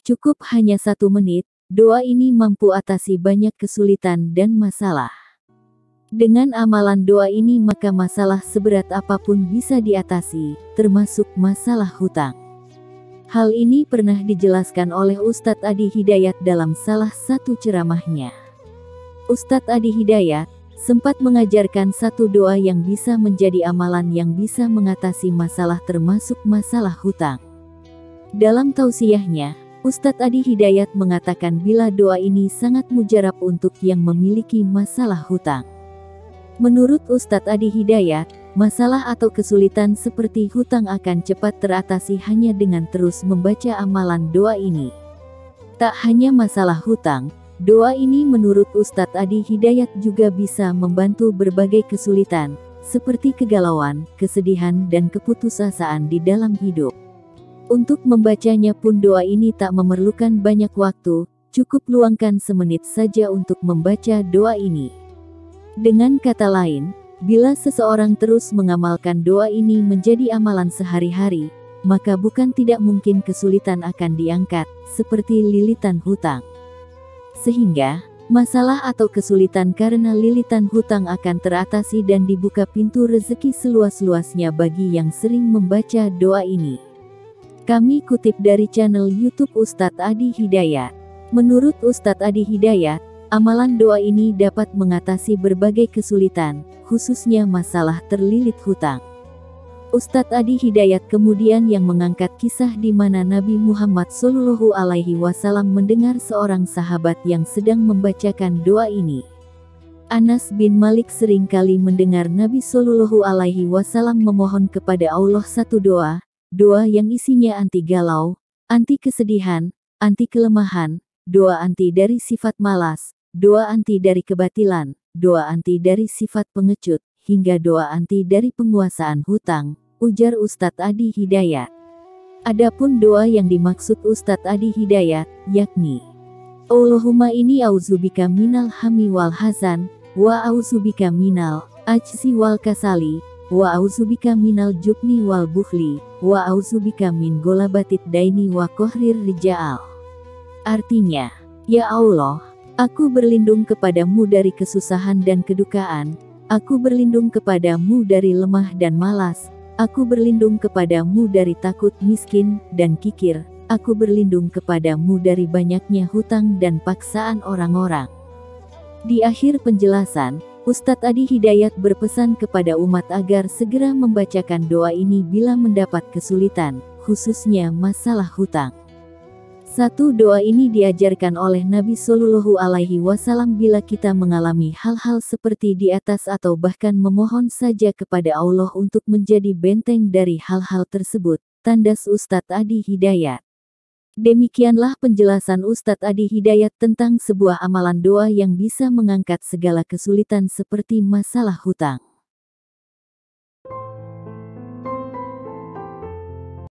Cukup hanya satu menit, doa ini mampu atasi banyak kesulitan dan masalah. Dengan amalan doa ini maka masalah seberat apa pun bisa diatasi, termasuk masalah hutang. Hal ini pernah dijelaskan oleh Ustadz Adi Hidayat dalam salah satu ceramahnya. Ustadz Adi Hidayat, sempat mengajarkan satu doa yang bisa menjadi amalan yang bisa mengatasi masalah termasuk masalah hutang. Dalam tausiahnya, Ustadz Adi Hidayat mengatakan bila doa ini sangat mujarab untuk yang memiliki masalah hutang. Menurut Ustadz Adi Hidayat, masalah atau kesulitan seperti hutang akan cepat teratasi hanya dengan terus membaca amalan doa ini. Tak hanya masalah hutang, Doa ini menurut Ustadz Adi Hidayat juga bisa membantu berbagai kesulitan, seperti kegalauan, kesedihan dan keputusasaan di dalam hidup. Untuk membacanya pun doa ini tak memerlukan banyak waktu, cukup luangkan semenit saja untuk membaca doa ini. Dengan kata lain, bila seseorang terus mengamalkan doa ini menjadi amalan sehari-hari, maka bukan tidak mungkin kesulitan akan diangkat, seperti lilitan hutang. Sehingga, masalah atau kesulitan karena lilitan hutang akan teratasi dan dibuka pintu rezeki seluas-luasnya bagi yang sering membaca doa ini. Kami kutip dari channel YouTube Ustadz Adi Hidayat. Menurut Ustadz Adi Hidayat, amalan doa ini dapat mengatasi berbagai kesulitan, khususnya masalah terlilit hutang. Ustadz Adi Hidayat kemudian yang mengangkat kisah di mana Nabi Muhammad Shallallahu Alaihi Wasallam mendengar seorang sahabat yang sedang membacakan doa ini. Anas bin Malik sering kali mendengar Nabi Shallallahu Alaihi Wasallam memohon kepada Allah satu doa, doa yang isinya anti galau, anti kesedihan, anti kelemahan, doa anti dari sifat malas, doa anti dari kebatilan, doa anti dari sifat pengecut, hingga doa anti dari penguasaan hutang, ujar Ustadz Adi Hidayat. Adapun doa yang dimaksud Ustadz Adi Hidayat, yakni Allahumma ini auzubika minal hami wal hazan, wa auzubika minal ajsi wal kasali, wa auzubika minal jubni wal bukhli, wa auzubika min golabatit daini wa kohrir rijal. Artinya, Ya Allah, aku berlindung kepadamu dari kesusahan dan kedukaan, aku berlindung kepadamu dari lemah dan malas, Aku berlindung kepadamu dari takut miskin dan kikir. Aku berlindung kepadamu dari banyaknya hutang dan paksaan orang-orang. Di akhir penjelasan, Ustadz Adi Hidayat berpesan kepada umat agar segera membacakan doa ini bila mendapat kesulitan, khususnya masalah hutang. Satu doa ini diajarkan oleh Nabi Shallallahu Alaihi Wasallam bila kita mengalami hal-hal seperti di atas atau bahkan memohon saja kepada Allah untuk menjadi benteng dari hal-hal tersebut. Tandas Ustadz Adi Hidayat. Demikianlah penjelasan Ustadz Adi Hidayat tentang sebuah amalan doa yang bisa mengangkat segala kesulitan seperti masalah hutang.